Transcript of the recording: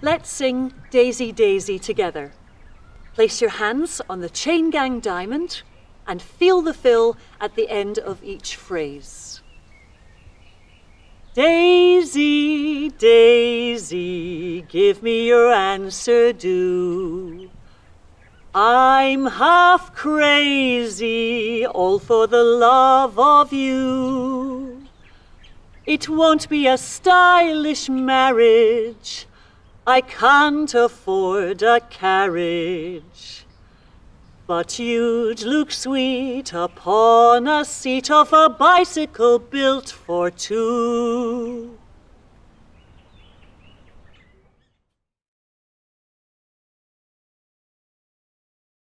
Let's sing Daisy Daisy together. Place your hands on the Cheyne Gang diamond and feel the fill at the end of each phrase. Daisy, Daisy, give me your answer do. I'm half crazy, all for the love of you. It won't be a stylish marriage. I can't afford a carriage. But you'd look sweet upon a seat of a bicycle built for two.